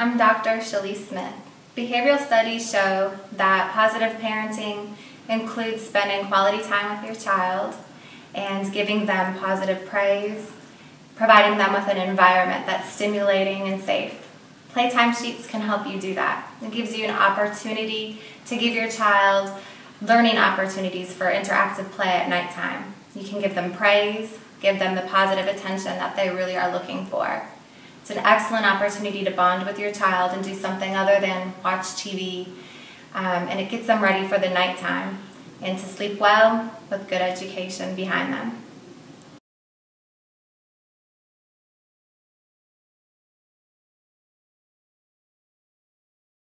I'm Dr. Shelly Smith. Behavioral studies show that positive parenting includes spending quality time with your child and giving them positive praise, providing them with an environment that's stimulating and safe. Playtime sheets can help you do that. It gives you an opportunity to give your child learning opportunities for interactive play at nighttime. You can give them praise, give them the positive attention that they really are looking for. It's an excellent opportunity to bond with your child and do something other than watch TV, um, and it gets them ready for the nighttime and to sleep well with good education behind them.